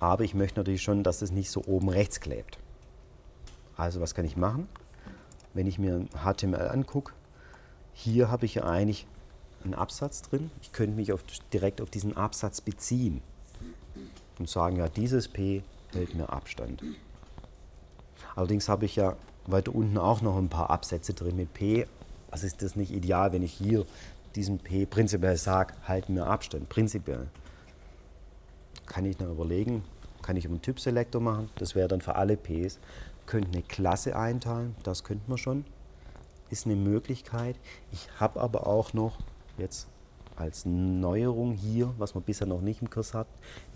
Aber ich möchte natürlich schon, dass es nicht so oben rechts klebt. Also was kann ich machen? Wenn ich mir HTML angucke, hier habe ich ja eigentlich einen Absatz drin. Ich könnte mich auf, direkt auf diesen Absatz beziehen und sagen, ja, dieses P hält mir Abstand. Allerdings habe ich ja weiter unten auch noch ein paar Absätze drin mit P. Also ist das nicht ideal, wenn ich hier diesem P prinzipiell sage, halten mir Abstand, prinzipiell. Kann ich noch überlegen, kann ich einen Typselektor machen, das wäre dann für alle Ps. Könnte eine Klasse einteilen, das könnte man schon. Ist eine Möglichkeit. Ich habe aber auch noch jetzt als Neuerung hier, was man bisher noch nicht im Kurs hat,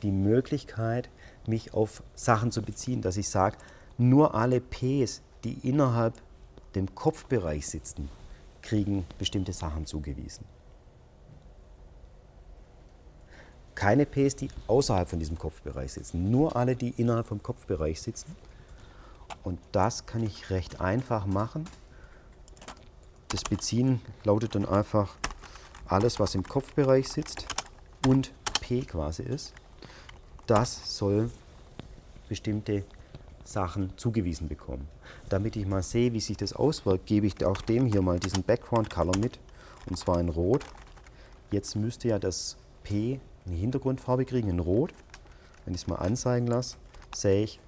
die Möglichkeit, mich auf Sachen zu beziehen, dass ich sage, nur alle Ps, die innerhalb dem Kopfbereich sitzen, kriegen bestimmte Sachen zugewiesen. Keine Ps, die außerhalb von diesem Kopfbereich sitzen, nur alle, die innerhalb vom Kopfbereich sitzen. Und das kann ich recht einfach machen. Das Beziehen lautet dann einfach alles, was im Kopfbereich sitzt und P quasi ist. Das soll bestimmte Sachen zugewiesen bekommen. Damit ich mal sehe, wie sich das auswirkt, gebe ich auch dem hier mal diesen Background Color mit, und zwar in Rot. Jetzt müsste ja das P eine Hintergrundfarbe kriegen, in Rot. Wenn ich es mal anzeigen lasse, sehe ich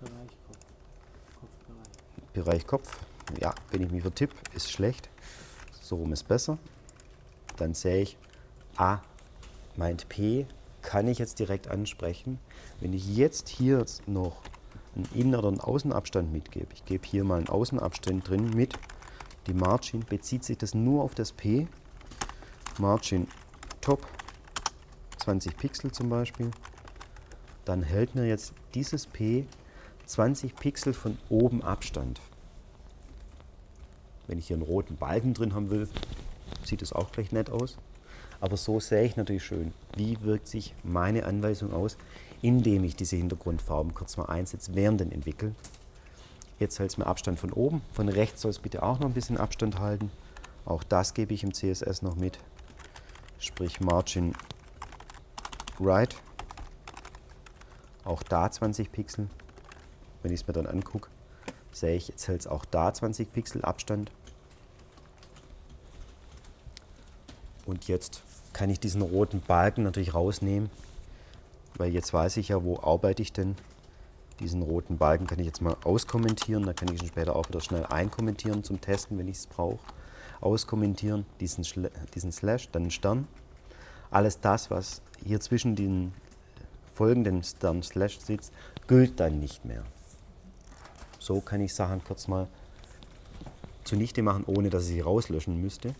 Bereich Kopf. Bereich Kopf. Ja, wenn ich mich vertippe, ist schlecht. So rum ist besser. Dann sehe ich, A meint P, kann ich jetzt direkt ansprechen. Wenn ich jetzt hier noch einen Innen- oder einen Außenabstand mitgebe, ich gebe hier mal einen Außenabstand drin mit, die Margin bezieht sich das nur auf das P. Margin Top 20 Pixel zum Beispiel. Dann hält mir jetzt dieses P 20 Pixel von oben Abstand. Wenn ich hier einen roten Balken drin haben will, sieht es auch gleich nett aus. Aber so sehe ich natürlich schön, wie wirkt sich meine Anweisung aus, indem ich diese Hintergrundfarben kurz mal einsetze während dem Entwickeln. Jetzt hält es mir Abstand von oben, von rechts soll es bitte auch noch ein bisschen Abstand halten. Auch das gebe ich im CSS noch mit, sprich Margin Right. Auch da 20 Pixel. Wenn ich es mir dann angucke, sehe ich, jetzt hält es auch da 20 Pixel Abstand. Und jetzt kann ich diesen roten Balken natürlich rausnehmen, weil jetzt weiß ich ja, wo arbeite ich denn. Diesen roten Balken kann ich jetzt mal auskommentieren, da kann ich ihn später auch wieder schnell einkommentieren zum Testen, wenn ich es brauche. Auskommentieren, diesen, diesen Slash, dann einen Stern. Alles das, was hier zwischen den folgenden Stern Slash sitzt, gilt dann nicht mehr. So kann ich Sachen kurz mal zunichte machen, ohne dass ich sie rauslöschen müsste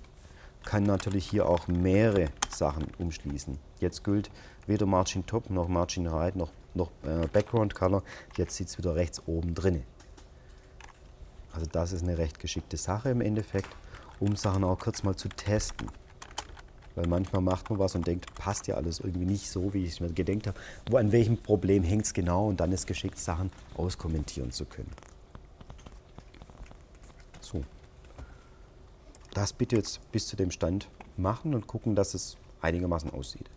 kann natürlich hier auch mehrere Sachen umschließen. Jetzt gilt weder Margin Top noch Margin Right noch, noch äh, Background Color. Jetzt sitzt wieder rechts oben drin. Also das ist eine recht geschickte Sache im Endeffekt, um Sachen auch kurz mal zu testen. Weil manchmal macht man was und denkt, passt ja alles irgendwie nicht so, wie ich es mir gedenkt habe. Wo, an welchem Problem hängt es genau und dann ist geschickt, Sachen auskommentieren zu können. So das bitte jetzt bis zu dem Stand machen und gucken, dass es einigermaßen aussieht.